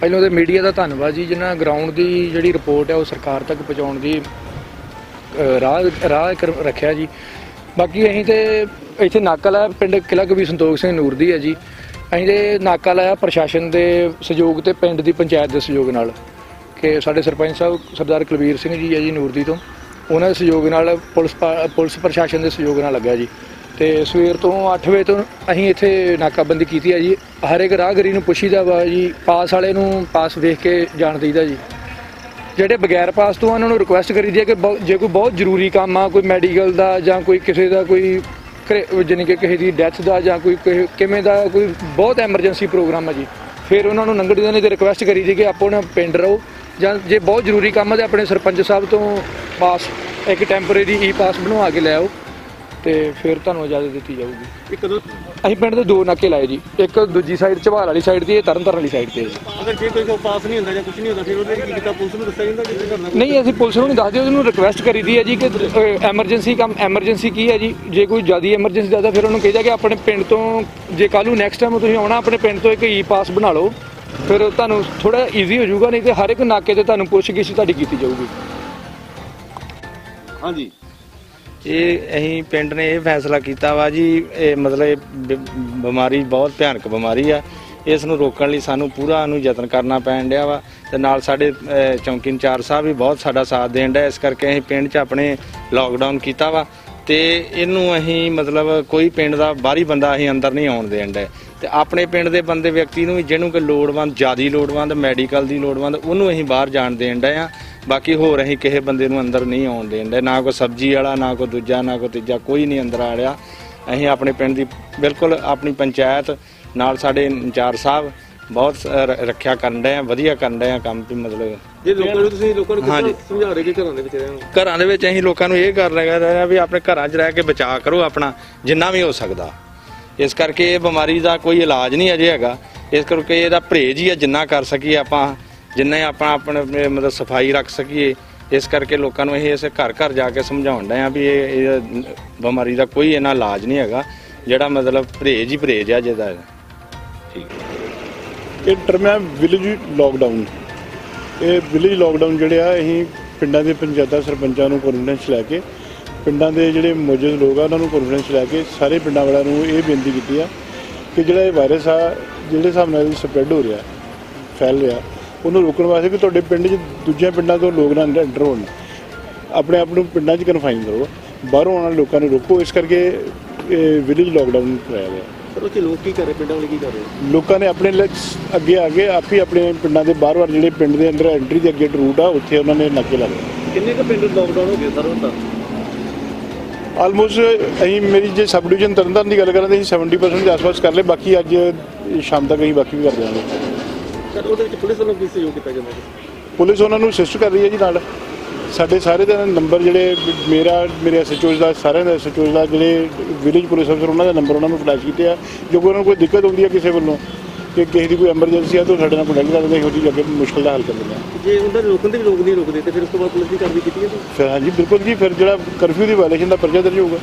ਪਹਿਲਾਂ ਤੇ ਮੀਡੀਆ ਦਾ ਧੰਨਵਾਦ ਜੀ, ਜਿਨ੍ਹਾਂ ਗਰਾਊਂਡ ਦੀ ਜਿਹੜੀ ਰਿਪੋਰਟ ਹੈ ਉਹ ਸਰਕਾਰ ਤੱਕ ਪਹੁੰਚਾਉਣ ਦੀ ਰਾਹ ਰਾਹ ਇੱਕ ਰੱਖਿਆ ਜੀ। ਬਾਕੀ ਅਸੀਂ ਤੇ ਇੱਥੇ ਨਾਕਾ ਲਾਇਆ ਪਿੰਡ ਕਿਲਾ ਕਵੀ ਸੰਤੋਖ ਸਿੰਘ ਨੂਰ ਦੀ ਹੈ ਜੀ। ਅਸੀਂ ਤੇ ਨਾਕਾ ਲਾਇਆ ਪ੍ਰਸ਼ਾਸਨ ਦੇ ਸਹਿਯੋਗ ਤੇ ਪਿੰਡ ਦੀ ਪੰਚਾਇਤ ਦੇ ਸਹਿਯੋਗ ਨਾਲ। ਕਿ ਸਾਡੇ ਸਰਪੰਚ ਸਾਹਿਬ ਸਰਦਾਰ ਕੁਲਵੀਰ ਸਿੰਘ ਜੀ ਹੈ ਜੀ ਨੂਰਦੀ ਤੋਂ। ਉਹਨਾਂ ਦੇ ਸਹਿਯੋਗ ਨਾਲ ਪੁਲਿਸ ਪਾ- ਪੁਲਿਸ ਪ੍ਰਸ਼ਾਸਨ ਦੇ ਸਹਿਯੋਗ ਨਾਲ ਲੱਗਾ ਜੀ। ਤੇ ਸਵੇਰ ਤੋਂ 8 ਵਜੇ ਤੋਂ ਅਸੀਂ ਇੱਥੇ ਨਾਕਾਬੰਦੀ ਕੀਤੀ ਹੈ ਜੀ। ਹਰ ਇੱਕ ਰਾਹਗਰੀ ਨੂੰ ਪੁੱਛੀਦਾ ਵਾ ਜੀ, ਪਾਸ ਵਾਲੇ ਨੂੰ ਪਾਸ ਵੇਖ ਕੇ ਜਾਣ ਦਈਦਾ ਜੀ। ਜਿਹੜੇ ਬਗੈਰ ਪਾਸ ਤੋਂ ਉਹਨਾਂ ਨੂੰ ਰਿਕੁਐਸਟ ਕਰੀਦੀ ਹੈ ਕਿ ਬਹੁ- ਜੇ ਕੋਈ ਬਹੁਤ ਜ਼ਰੂਰੀ ਕੰਮ ਆ, ਕੋਈ ਮੈਡੀਕਲ ਦਾ ਜਾਂ ਕੋਈ ਕਿਸੇ ਦਾ ਕੋਈ ਘਰੇ- ਜਾਣੀ ਕਿ ਕਿਸੇ ਦੀ ਡੈਥ ਦਾ ਜਾਂ ਕੋਈ ਕਿਸੇ- ਕਿਵੇਂ ਦਾ ਕੋਈ ਬਹੁਤ ਐਮਰਜੈਂਸੀ ਪ੍ਰੋਗਰਾਮ ਆ ਜੀ। ਫਿਰ ਉਹਨਾਂ ਨੂੰ ਲੰਘਣ ਦੇ ਤੇ ਰਿਕੁਐਸਟ ਕਰੀਦੀ ਕਿ ਆਪੋ ਨਾ ਪਿੰਡ ਰਹੋ। ਜਾਂ ਜੇ ਬਹੁਤ ਜ਼ਰੂਰੀ ਕੰਮ ਆ ਤੇ ਆਪਣੇ ਸਰਪੰਚ ਸਾਹਿਬ ਤੋਂ ਪਾਸ, ਇੱਕ ਟੈਂਪਰੇਰੀ ਈ ਪਾਸ ਬਣਵਾ ਕੇ ਲੈ ਆਓ। ਤੇ ਫਿਰ ਤੁਹਾਨੂੰ ਇਜਾਜ਼ਤ ਦਿੱਤੀ ਜਾਊਗੀ। ਇਹ ਕਦੋਂ? ਅਸੀਂ ਪਿੰਡ ਦੇ ਦੋ ਨਾਕੇ ਲਾਏ ਜੀ। ਇੱਕ ਦੂਜੀ ਸਾਈਡ ਝਵਾਲ ਵਾਲੀ ਸਾਈਡ ਤੇ ਤਰਨ ਤਾਰਨ ਵਾਲੀ ਸਾਈਡ ਤੇ ਹੈ ਜੀ। ਅਗਰ ਜੇ ਕੋਈ ਕੋ ਪਾਸ ਨਹੀਂ ਹੁੰਦਾ ਜਾਂ ਕੁਝ ਨਹੀਂ ਹੁੰਦਾ ਫਿਰ ਉਹਦੇ ਲਈ ਕੀ ਕੀਤਾ? ਪੁਲਿਸ ਨੂੰ ਦੱਸਿਆ ਜਾਂਦਾ ਕਿ ਕੀ ਕਰਨਾ ਨਹੀਂ ਅਸੀਂ ਪੁਲਿਸ ਨੂੰ ਨਹੀਂ ਦੱਸਦੇ ਉਹਨੂੰ ਰਿਕੁਐਸਟ ਕਰੀਦੀ ਹੈ ਜੀ ਕਿ ਐਮਰਜੈਂਸੀ ਕੰਮ ਐਮਰਜੈਂਸੀ ਕੀ ਹੈ ਜੀ? ਜੇ ਕੋਈ ਜ਼ਿਆਦਾ ਐਮਰਜੈਂਸੀ ਜ਼ਿਆਦਾ ਫਿਰ ਉਹਨੂੰ ਕਹੀਦਾ ਕਿ ਆਪਣੇ ਪਿੰਡ ਤੋਂ ਜੇ ਕੱਲ ਨੂੰ ਨੈਕਸਟ ਟਾਈਮ ਤੁਸੀਂ ਆਉਣਾ ਆਪਣੇ ਪਿੰਡ ਤੋਂ ਇੱਕ ਈ ਪਾਸ ਬਣਾ ਲਓ। ਫਿਰ ਤੁਹਾਨੂੰ ਥੋੜਾ ਈਜ਼ੀ ਹੋ ਜਾਊਗਾ ਨਹੀਂ ਤੇ ਹਰ ਇੱਕ ਨਾਕੇ ਤੇ ਤੁਹਾਨੂੰ ਪੁੱਛ ਗਿੱਛ ਤੁਹਾਡੀ ਕੀਤੀ ਜਾਊਗੀ। ਹਾਂਜੀ। ਇਹ ਅਸੀਂ ਪਿੰਡ ਨੇ ਇਹ ਫੈਸਲਾ ਕੀਤਾ ਵਾ ਜੀ ਇਹ ਮਤਲਬ ਇਹ ਬਿ ਬਿਮਾਰੀ ਬਹੁਤ ਭਿਆਨਕ ਬਿਮਾਰੀ ਆ। ਇਸ ਨੂੰ ਰੋਕਣ ਲਈ ਸਾਨੂੰ ਪੂਰਾ ਨੂੰ ਯਤਨ ਕਰਨਾ ਪੈਣ ਡਿਆ ਵਾ ਤੇ ਨਾਲ ਸਾਡੇ ਅਹ, ਚੌਂਕੀ ਇੰਚਾਰਜ ਸਾਹਿਬ ਵੀ ਬਹੁਤ ਸਾਡਾ ਸਾਥ ਦੇਣ ਡਿਆ। ਇਸ ਕਰਕੇ ਅਸੀਂ ਪਿੰਡ 'ਚ ਆਪਣੇ ਲੋਕਡਾਊਨ ਕੀਤਾ ਵਾ ਤੇ ਇਹਨੂੰ ਅਸੀਂ ਮਤਲਬ ਕੋਈ ਪਿੰਡ ਦਾ ਬਾਹਰੀ ਬੰਦਾ ਅਸੀਂ ਅੰਦਰ ਨਹੀਂ ਆਉਣ ਦੇਣ ਡਿਆ ਤੇ ਆਪਣੇ ਪਿੰਡ ਦੇ ਬੰਦੇ ਵਿਅਕਤੀ ਨੂੰ ਵੀ ਜਿਹਨੂੰ ਕਿ ਲੋੜਵੰਦ ਜਿਆਦੀ ਲੋੜਵੰਦ ਮੈਡੀਕਲ ਦੀ ਲੋੜਵੰਦ ਉਹਨੂੰ ਅਸੀਂ ਬਾਹਰ ਜਾਣ ਦੇਣ ਡਏ ਆ। ਬਾਕੀ ਹੋਰ ਅਸੀਂ ਕਿਸੇ ਬੰਦੇ ਨੂੰ ਅੰਦਰ ਨਹੀਂ ਆਉਣ ਡਏ ਨਾ ਕੋਈ ਸਬਜ਼ੀ ਵਾਲਾ ਨਾ ਕੋਈ ਦੂਜਾ ਨਾ ਕੋਈ ਤੀਜਾ ਕੋਈ ਨਹੀਂ ਅੰਦਰ ਆ ਰਿਹਾ। ਅਸੀਂ ਆਪਣੇ ਪਿੰਡ ਦੀ ਬਿਲਕੁਲ ਆਪਣੀ ਪੰਚਾਇਤ ਨਾਲ ਸਾਡੇ ਇੰਚਾਰਜ ਸਾਹਿਬ ਬਹੁਤ ਰੱਖਿਆ ਕਰਨ ਡਏ ਆ ਵਧੀਆ ਕਰਨ ਡਏ ਆ ਕੰਮ ਵੀ ਮਤਲਬ। ਜੇ ਲੋਕਾਂ ਨੂੰ ਤੁਸੀਂ ਲੋਕਾਂ ਨੂੰ। ਕਿੱਦਾਂ ਸਮਝਾ ਰਹੇ ਕਿ ਘਰਾਂ ਦੇ ਵਿੱਚ ਰਹਿਣ ਘਰਾਂ ਦੇ ਵਿੱਚ ਅਸੀਂ ਲੋਕਾਂ ਨੂੰ ਇਹ ਕਰ ਰਿਹਾ ਵੀ ਆਪਣੇ ਘਰਾਂ 'ਚ ਰਹਿ ਕੇ ਬਚਾਅ ਕਰੋ ਆਪਣਾ ਜਿੰਨਾ ਵੀ ਹੋ ਸਕਦਾ। ਇਸ ਕਰਕੇ ਇਹ ਬਿਮਾਰੀ ਦਾ ਕੋਈ ਇਲਾਜ ਨਹੀਂ ਅਜੇ ਹੈਗਾ। ਇਸ ਕਰਕੇ ਇਹਦਾ ਪਰਹੇਜ਼ ਹੀ ਆ ਜਿੰਨਾ ਕਰ ਸਕੀਏ ਆਪਾਂ। ਜਿੰਨਾ ਆਪਾਂ ਆਪਣੇ ਮਤਲਬ ਸਫ਼ਾਈ ਰੱਖ ਸਕੀਏ, ਇਸ ਕਰਕੇ ਲੋਕਾਂ ਨੂੰ ਇਹ ਅਸੀਂ ਘਰ ਘਰ ਜਾ ਕੇ ਸਮਝਾਉਣ ਡਏ ਆ ਵੀ ਇਹ ਇਹ ਬਿਮਾਰੀ ਦਾ ਕੋਈ ਇਹਨਾਂ ਇਲਾਜ ਨਹੀਂ ਹੈਗਾ, ਜਿਹੜਾ ਮਤਲਬ ਪਰਹੇਜ਼ ਹੀ ਪਰਹੇਜ਼ ਆ ਜਿਹਦਾ ਇਹ ਟਰਮ ਹੈ ਵਿਲੇਜ ਲੋਕਡਾਊਨ ਇਹ ਵਿਲੇਜ ਲੋਕਡਾਊਨ ਜਿਹੜੇ ਆ, ਅਸੀਂ ਪਿੰਡਾਂ ਦੇ ਪੰਚਾਇਤਾਂ ਸਰਪੰਚਾਂ ਨੂੰ ਕੌਨਫੀਡੈਂਸ ਲੈ ਕੇ, ਪਿੰਡਾਂ ਦੇ ਜਿਹੜੇ ਮੌਜੂਦ ਲੋਕ ਆ, ਉਹਨਾਂ ਨੂੰ ਕੌਨਫੀਡੈਂਸ ਲੈ ਕੇ ਸਾਰੇ ਪਿੰਡਾਂ ਵਾਲਿਆਂ ਨੂੰ ਇਹ ਬੇਨਤੀ ਕੀਤੀ ਆ ਕਿ ਜਿਹੜਾ ਇਹ ਵਾਇਰਸ ਆ, ਜਿਹੜੇ ਹਿਸਾਬ ਨਾਲ ਸਪਰੈਡ ਹੋ ਰਿਹਾ, ਫੈਲ ਰਿਹਾ ਉਹਨੂੰ ਰੋਕਣ ਵਾਸਤੇ ਕਿ ਤੁਹਾਡੇ ਪਿੰਡ 'ਚ ਦੂਜਿਆਂ ਪਿੰਡਾਂ ਤੋਂ ਲੋਕ ਨਾ ਐਂਟਰ ਹੋਣ। ਆਪਣੇ ਆਪ ਨੂੰ ਪਿੰਡਾਂ 'ਚ ਕਨਫਾਈਨ ਕਰੋ। ਬਾਹਰੋਂ ਆਉਣ ਵਾਲੇ ਲੋਕਾਂ ਨੂੰ ਰੋਕੋ। ਇਸ ਕਰਕੇ ਇਹ ਵਿਲੇਜ ਲੋਕਡਾਊਨ ਕਰਾਇਆ ਗਿਆ। ਪਰ ਲੋਕ ਕੀ ਕਰ ਰਹੇ? ਪਿੰਡਾਂ ਵਾਲੇ ਕੀ ਕਰ ਰਹੇ? ਲੋਕਾਂ ਨੇ ਆਪਣੇ ਅੱਗੇ ਆ ਕੇ ਆਪ ਹੀ ਆਪਣੇ ਪਿੰਡਾਂ ਦੇ ਬਾਹਰ-ਬਾਹਰ ਜਿਹੜੇ ਪਿੰਡ ਦੇ ਅੰਦਰ ਐਂਟਰੀ ਦੇ ਅੱਗੇ ਰੂਟ ਆ ਉੱਥੇ ਉਹਨਾਂ ਨੇ ਨਾਕੇ ਲਾ ਲਏ। ਕਿੰਨੇ ਕੁ ਪਿੰਡ ਲੋਕਡਾਊਨ ਹੋ ਗਏ ਸਰ ਹੁਣ ਤਾਂ? ਆਲਮੋਸਟ ਅਸੀਂ ਮੇਰੀ ਜੇ ਸਬ ਡਿਵੀਜ਼ਨ ਤਰਨਤਾਰਨ ਦੀ ਗੱਲ ਕਰਾਂ ਤਾਂ ਅਸੀਂ 70% ਦੇ ਆਸ-ਪਾਸ ਕਰ ਲਏ। ਬਾਕੀ ਅੱਜ ਸ਼ਾਮ ਤੱਕ ਅਸੀਂ ਬਾਕੀ ਵੀ ਕਰ ਦਿਆਂਗੇ। ਸਰ ਉਹਦੇ ਵਿੱਚ ਪੁਲਿਸ ਵੱਲੋਂ ਕੀ ਸਹਿਯੋਗ ਕੀਤਾ ਜਾਂਦਾ ਹੈ? ਪੁਲਿਸ ਉਹਨਾਂ ਨੂੰ ਅਸਿਸਟ ਕਰ ਰਹੀ ਹੈ ਜੀ ਨਾਲ। ਸਾਡੇ ਸਾਰੇ ਦੇ ਨੰਬਰ ਜਿਹੜੇ ਮੇਰਾ ਮੇਰੇ ਐਸਐਚਓਜ਼ ਦਾ ਸਾਰਿਆਂ ਦਾ ਐਸਐਚਓਜ਼ ਦਾ ਜਿਹੜੇ ਵਿਲੇਜ ਪੁਲਿਸ ਅਫਸਰ ਉਹਨਾਂ ਦਾ ਨੰਬਰ ਉਹਨਾਂ ਨੂੰ ਫਲੈਸ਼ ਕੀਤੇ ਆ। ਜੋ ਕੋਈ ਉਹਨਾਂ ਨੂੰ ਕੋਈ ਦਿੱਕਤ ਹੁੰਦੀ ਹੈ ਕਿਸੇ ਵੱਲੋਂ ਕਿ ਕਿਸੇ ਦੀ ਕੋਈ ਐਮਰਜੈਂਸੀ ਆ ਤਾਂ ਉਹ ਸਾਡੇ ਨਾਲ ਕੰਟੈਕਟ ਕਰਦੇ ਅਸੀਂ ਉਹਦੀ ਅੱਗੇ ਮੁਸ਼ਕਲ ਦਾ ਹੱਲ ਕਰ ਦਿੰਦੇ ਹਾਂ ਜੇ ਉਹਨਾਂ ਦੇ ਰੋਕਣ ਦੇ ਵੀ ਲੋਕ ਨਹੀਂ ਰੁਕਦੇ ਤੇ ਫਿਰ ਉਸ ਤੋਂ ਬਾਅਦ ਪੁਲਿਸ ਦੀ ਕਾਰਵਾਈ ਕੀਤੀ ਜਾਂਦੀ ਫਿਰ ਹਾਂਜੀ ਬਿਲਕੁਲ ਜੀ ਫਿਰ ਜਿਹੜਾ ਕਰਫਿਊ ਦੀ ਵਾਇਲੇਸ਼ਨ ਦਾ ਪਰਚਾ ਦਰਜ ਹੋਊਗਾ।